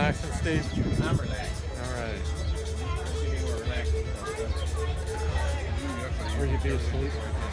relaxing, Steve? I'm relaxed. All right. More relaxed. Where you be asleep?